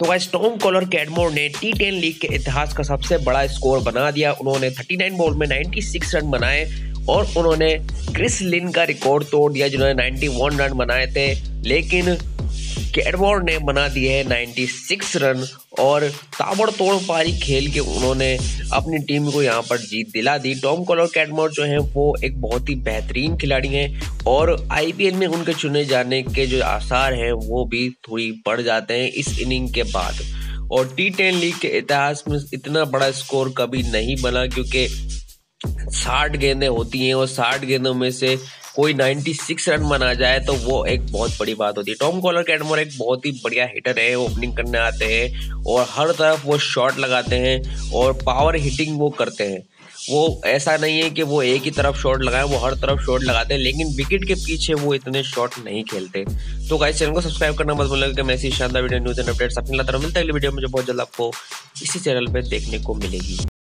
तो वह Tom Kohler Cadmore ने टी टेन लीग के इतिहास का सबसे बड़ा स्कोर बना दिया। उन्होंने 39 बॉल में 96 रन बनाए और उन्होंने क्रिस लिन का रिकॉर्ड तोड़ दिया, जिन्होंने 91 रन बनाए थे। लेकिन कैडमोर ने बना दिए हैं 96 रन और ताबड़तोड़ पारी खेल के उन्होंने अपनी टीम को यहाँ पर जीत दिला दी। टॉम कॉलर कैडमोर जो है, वो एक बहुत ही बेहतरीन खिलाड़ी हैं और आईपीएल में उनके चुने जाने के जो आसार हैं, वो भी थोड़ी बढ़ जाते हैं इस इनिंग के बाद। और टी टेन लीग के इतिहास में इतना बड़ा स्कोर कभी नहीं बना क्योंकि साठ गेंदें होती हैं और साठ गेंदों में से कोई 96 रन बना जाए तो वो एक बहुत बड़ी बात होती है। टॉम कॉलर कैडमोर एक बहुत ही बढ़िया हिटर है ओपनिंग करने आते हैं और हर तरफ़ वो शॉट लगाते हैं और पावर हिटिंग वो करते हैं। वो ऐसा नहीं है कि वो एक ही तरफ़ शॉट लगाए, वो हर तरफ़ शॉट लगाते हैं, लेकिन विकेट के पीछे वो इतने शॉट नहीं खेलते। तो गाइस चैनल को सब्सक्राइब करना मत भूलना, क्योंकि मैं ऐसी शानदार वीडियो न्यूज़ एंड अपडेट्स अपनी लाता मिलता है अगली वीडियो मुझे बहुत जल्द आपको इसी चैनल पर देखने को मिलेगी।